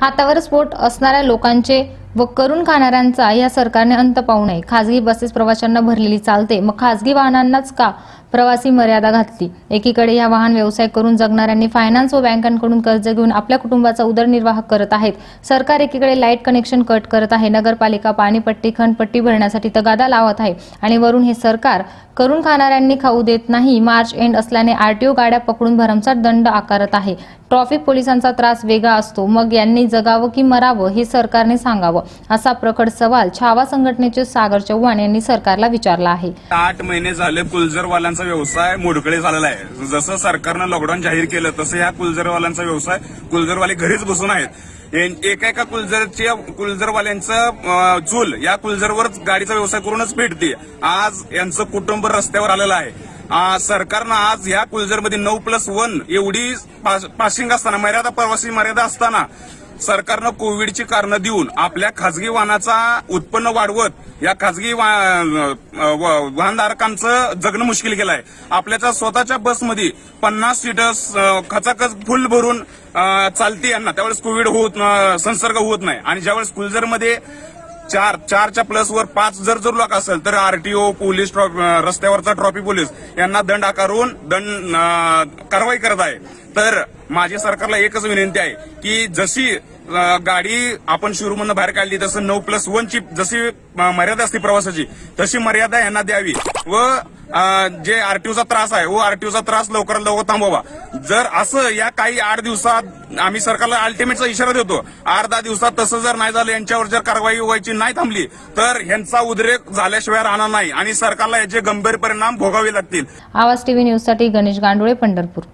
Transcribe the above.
हातावर स्पोट असणाऱ्या लोकांचे व करून खाणाऱ्यांचा या सरकारने अंत पाहू नये. खासगी बसेस प्रवाशांना भरलेली चालते. मग खासगी वाहनांनाच का प्रवासी मर्यादा घातली. एकीकडे या वाहन व्यवसाय करून जगणाऱ्यांनी फायनान्स व बँकांकडून कर्ज घेऊन आपल्या कुटुंबाचा उदरनिर्वाह करत आहेत. सरकार एकीकडे लाइट कनेक्शन कट करत आहे. नगरपालिका पाणीपट्टी खंडपट्टी भरण्यासाठी तगादा लावत आहे आणि वरून हे सरकार करून खाणाऱ्यांनी खाऊ देत नाही मार्च एंड असल्याने आरटीओ गाड्या पकडून भरमसाठ दंड आकारत आहे. ट्रॉफिक पोलिसांचा त्रास वेगळा असतो. मग यांनी जगावं की मरावं हे सरकारने सांगावं असा प्रकट सवाल छावा संघटनेचे सागर चव्हाण यांनी सरकारला विचारला आहे. आठ महिने झाले कुलजरवाल्यांचा व्यवसाय मोडकळे झालेला आहे. जसं सरकारनं लॉकडाऊन जाहीर केलं तसं या कुलजरवाल्यांचा व्यवसाय कुलजरवाले घरीच बसून आहेत. एका एका कुलजरच्या कुलजरवाल्यांचं चूल या कुलझरवर गाडीचा व्यवसाय करूनच भेटते. आज यांचं कुटुंब रस्त्यावर आलेलं आहे. सरकारनं आज या कुलजरमध्ये नऊ प्लस वन एवढी पासिंग असताना मर्यादा प्रवासी मर्यादा असताना सरकारनं कोविडची कारणं देऊन आपल्या खासगी वाहनाचा उत्पन्न वाढवत या खासगी वा- व- वाहनधारकांचं जगणं मुश्किल केलं आहे आपल्याच्या स्वतःच्या बसमध्ये पन्नास सीटर्स खचाखच फुल भरून चालते यांना त्यावेळेस कोविड होत संसर्ग होत नाही. आणि ज्यावेळेस कुलझरमध्ये चार चारच्या प्लसवर पाच जर जर लोक असेल तर आरटीओ पोलीस ट्रॉ- रस्त्यावरचा ट्रॉफी पोलीस यांना दंड आकारून दंड कारवाई करत आहे. तर माझी सरकारला एकच विनंती आहे की जशी गाडी आपण शिरूमधनं बाहेर काढली तसं नऊ प्लस वनची जशी मर्यादा असते प्रवासाची तशी मर्यादा यांना द्यावी. व जे आरटीओचा त्रास आहे वो आरटीओचा त्रास लवकरात लवकर थांबवा. जर असं या काही आठ दिवसात आम्ही सरकारला अल्टिमेटचा इशारा देतो आठ दहा दिवसात तसं जर नाही झालं यांच्यावर जर कारवाई व्हायची नाही थांबली तर ह्यांचा उद्रेक झाल्याशिवाय राहणार नाही आणि सरकारला याचे गंभीर परिणाम भोगावे लागतील. आवाज टीव्ही न्यूजसाठी गणेश गांडुळे पंढरपूर.